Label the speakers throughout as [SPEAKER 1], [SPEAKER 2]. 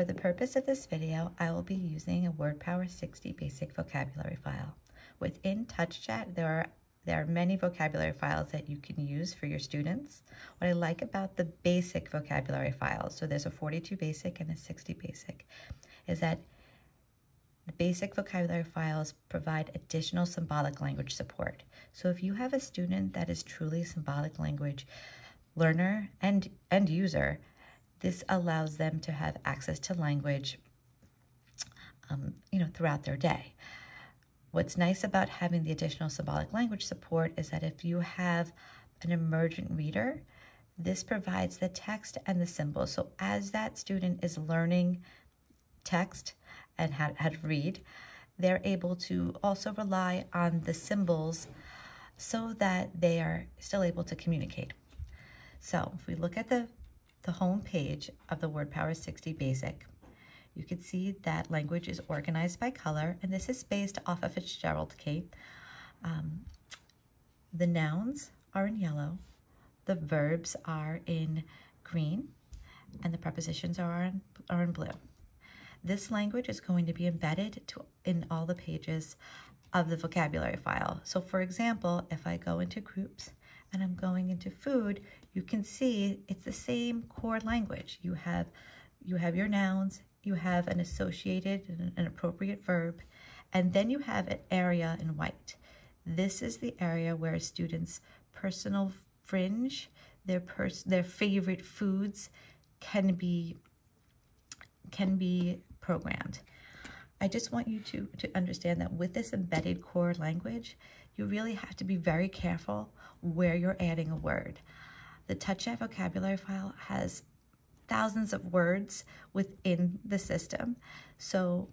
[SPEAKER 1] For the purpose of this video, I will be using a WordPower 60 basic vocabulary file. Within TouchChat, there are there are many vocabulary files that you can use for your students. What I like about the basic vocabulary files, so there's a 42 basic and a 60 basic, is that the basic vocabulary files provide additional symbolic language support. So if you have a student that is truly symbolic language learner and, and user, this allows them to have access to language um, you know, throughout their day. What's nice about having the additional symbolic language support is that if you have an emergent reader, this provides the text and the symbols. So as that student is learning text and how, how to read, they're able to also rely on the symbols so that they are still able to communicate. So if we look at the the home page of the WordPower 60 Basic. You can see that language is organized by color, and this is based off of Fitzgerald Key. Um, the nouns are in yellow, the verbs are in green, and the prepositions are in, are in blue. This language is going to be embedded to, in all the pages of the vocabulary file. So for example, if I go into groups and I'm going into food, you can see it's the same core language. You have, you have your nouns, you have an associated and an appropriate verb, and then you have an area in white. This is the area where students' personal fringe, their pers their favorite foods can be can be programmed. I just want you to, to understand that with this embedded core language, you really have to be very careful where you're adding a word. The TouchChat vocabulary file has thousands of words within the system. So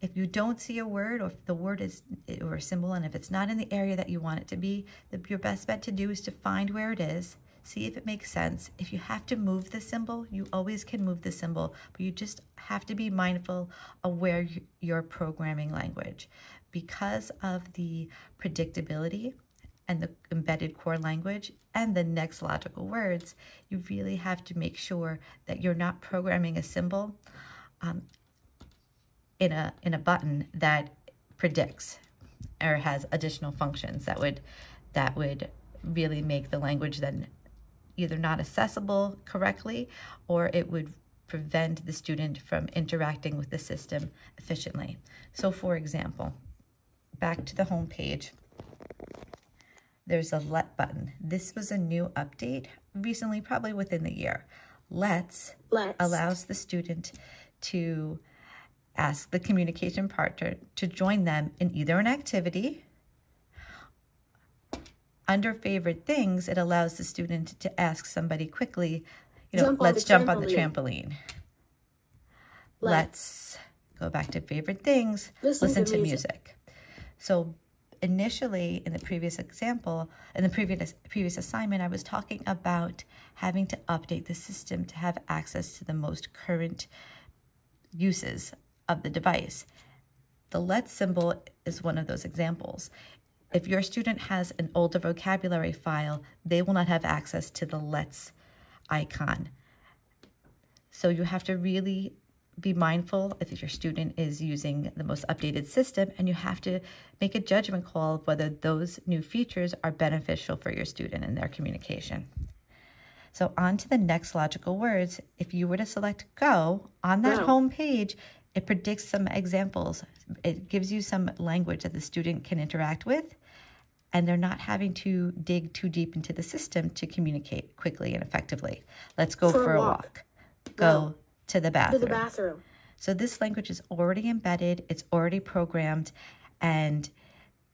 [SPEAKER 1] if you don't see a word or if the word is or a symbol and if it's not in the area that you want it to be, the, your best bet to do is to find where it is, see if it makes sense. If you have to move the symbol, you always can move the symbol, but you just have to be mindful of where you're programming language because of the predictability and the embedded core language and the next logical words, you really have to make sure that you're not programming a symbol um, in a in a button that predicts or has additional functions that would that would really make the language then either not accessible correctly or it would prevent the student from interacting with the system efficiently. So for example, back to the home page, there's a let button. This was a new update recently, probably within the year. Let's, Let's. allows the student to ask the communication partner to join them in either an activity. Under favorite things, it allows the student to ask somebody quickly, you know, jump let's jump trampoline. on the trampoline. Let's. let's go back to favorite things, listen, listen to, to music. music. So initially in the previous example, in the previous previous assignment, I was talking about having to update the system to have access to the most current uses of the device. The let symbol is one of those examples. If your student has an older vocabulary file, they will not have access to the let's icon. So you have to really be mindful if your student is using the most updated system and you have to make a judgment call of whether those new features are beneficial for your student in their communication. So on to the next logical words. If you were to select go on that home page, it predicts some examples. It gives you some language that the student can interact with and they're not having to dig too deep into the system to communicate quickly and effectively. Let's go for, for a walk. walk. Go. to the bathroom.
[SPEAKER 2] To the bathroom.
[SPEAKER 1] So this language is already embedded, it's already programmed, and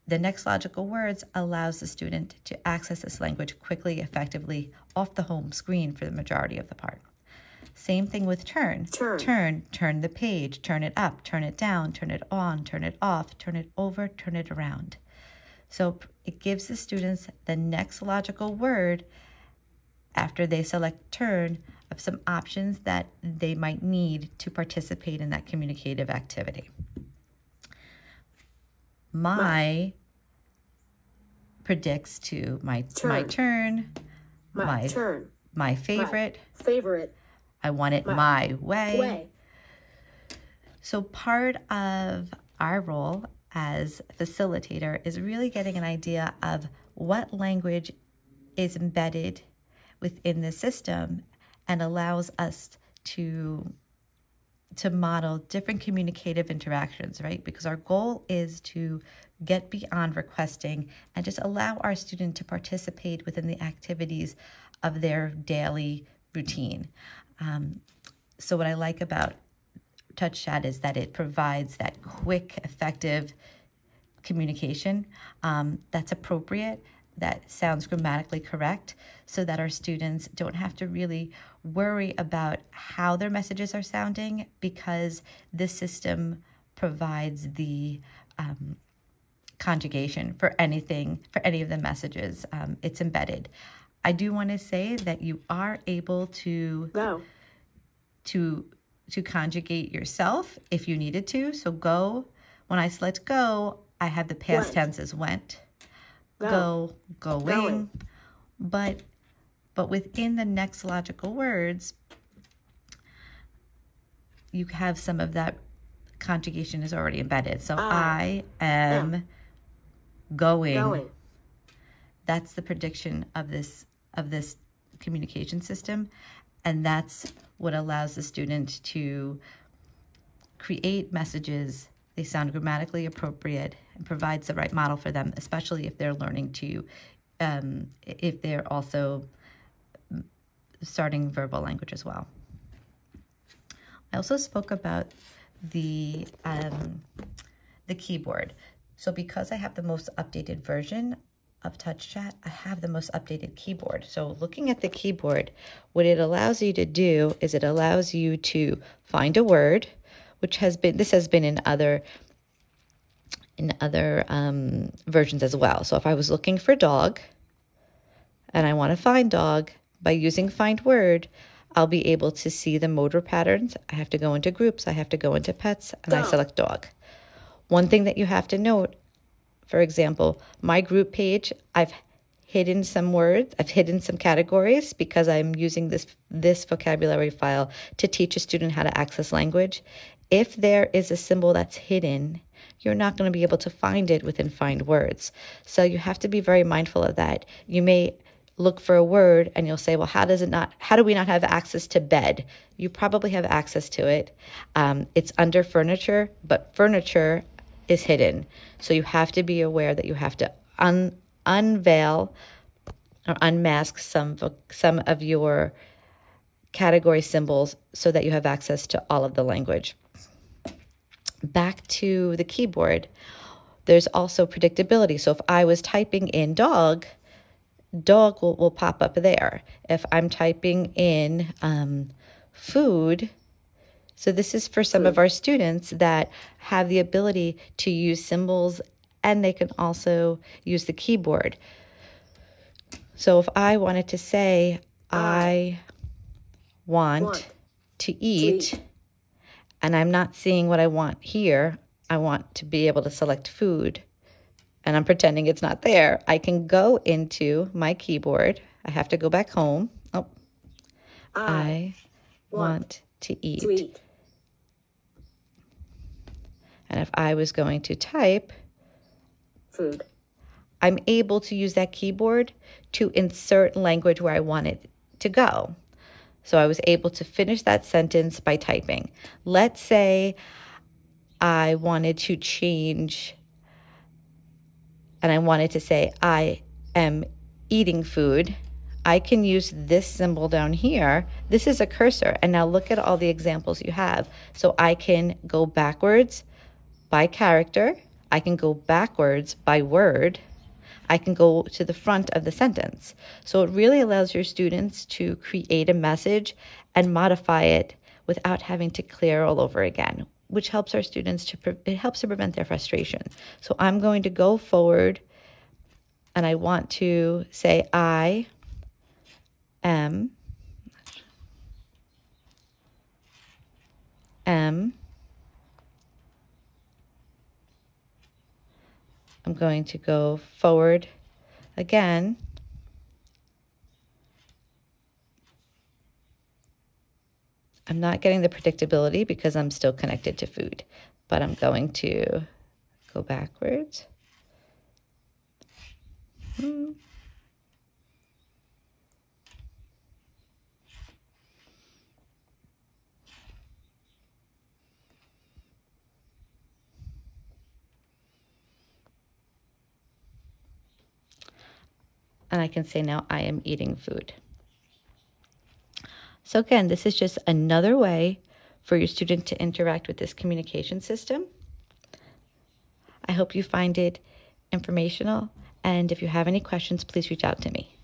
[SPEAKER 1] the next logical words allows the student to access this language quickly, effectively off the home screen for the majority of the part. Same thing with turn.
[SPEAKER 2] Turn.
[SPEAKER 1] Turn, turn the page, turn it up, turn it down, turn it on, turn it off, turn it over, turn it around. So it gives the students the next logical word after they select turn of some options that they might need to participate in that communicative activity. My predicts to my turn. my turn,
[SPEAKER 2] my, my turn,
[SPEAKER 1] my favorite,
[SPEAKER 2] my favorite.
[SPEAKER 1] I want it my, my way. way. So part of our role as facilitator is really getting an idea of what language is embedded within the system and allows us to to model different communicative interactions, right? Because our goal is to get beyond requesting and just allow our student to participate within the activities of their daily routine. Um, so what I like about TouchChat is that it provides that quick, effective communication um, that's appropriate, that sounds grammatically correct, so that our students don't have to really worry about how their messages are sounding because this system provides the um, conjugation for anything, for any of the messages. Um, it's embedded. I do want to say that you are able to
[SPEAKER 2] Go.
[SPEAKER 1] to to conjugate yourself if you needed to. So go. When I select go, I have the past
[SPEAKER 2] Went.
[SPEAKER 1] tense as went.
[SPEAKER 2] Go.
[SPEAKER 1] Go, going.
[SPEAKER 2] Going.
[SPEAKER 1] But but within the next logical words, you have some of that conjugation is already embedded. So I,
[SPEAKER 2] I
[SPEAKER 1] am going.
[SPEAKER 2] Going.
[SPEAKER 1] That's the prediction of this of this communication system, and that's what allows the student to create messages. They sound grammatically appropriate and provides the right model for them, especially if they're learning to, um, if they're also starting verbal language as well. I also spoke about the um, the keyboard. So because I have the most updated version of TouchChat, I have the most updated keyboard. So looking at the keyboard, what it allows you to do is it allows you to find a word, which has been this has been in other in other um, versions as well. So if I was looking for dog and I want to find dog by using find word, I'll be able to see the motor patterns. I have to go into groups, I have to go into pets, and I select dog. One thing that you have to note, for example, my group page, I've hidden some words, I've hidden some categories because I'm using this this vocabulary file to teach a student how to access language. If there is a symbol that's hidden, you're not going to be able to find it within find words. So you have to be very mindful of that. You may look for a word and you'll say, well, how does it not, how do we not have access to bed? You probably have access to it. Um, it's under furniture, but furniture is hidden. So you have to be aware that you have to un, unveil or unmask some, some of your category symbols so that you have access to all of the language. Back to the keyboard, there's also predictability. So if I was typing in dog, dog will, will pop up there. If I'm typing in um, food, so this is for some of our students that have the ability to use symbols and they can also use the keyboard. So if I wanted to say, I want,
[SPEAKER 2] Want
[SPEAKER 1] to eat,
[SPEAKER 2] eat.
[SPEAKER 1] and I'm not seeing what I want here, I want to be able to select food and I'm pretending it's not there, I can go into my keyboard. I have to go back home. Oh,
[SPEAKER 2] I
[SPEAKER 1] I
[SPEAKER 2] want
[SPEAKER 1] want to eat.
[SPEAKER 2] to eat.
[SPEAKER 1] And if I was going to type,
[SPEAKER 2] Food.
[SPEAKER 1] I'm able to use that keyboard to insert language where I want it to go. So I was able to finish that sentence by typing. Let's say I wanted to change and I wanted to say, I am eating food. I can use this symbol down here. This is a cursor. And now look at all the examples you have. So I can go backwards by character. I can go backwards by word. I can go to the front of the sentence. So it really allows your students to create a message and modify it without having to clear all over again, which helps our students to it helps to prevent their frustration. So I'm going to go forward and I want to say I am am I'm going to go forward again. I'm not getting the predictability because I'm still connected to food, but I'm going to go backwards. Hmm. And I can say now I am eating food. So again, this is just another way for your student to interact with this communication system. I hope you find it informational, and if you have any questions, please reach out to me.